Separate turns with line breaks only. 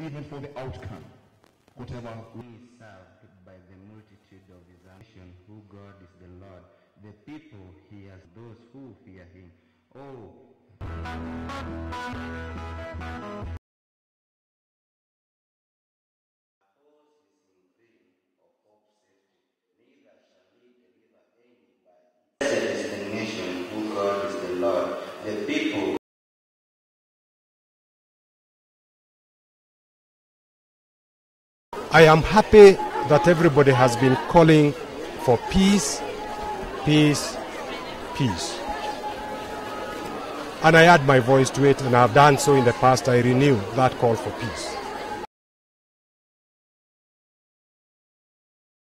even for the outcome, whatever we
served by the multitude of his nation, who God is the Lord. The people he has those who fear him. Oh,
I am happy that everybody has been calling for peace, peace, peace. And I add my voice to it, and I have done so in the past. I renew that call for peace.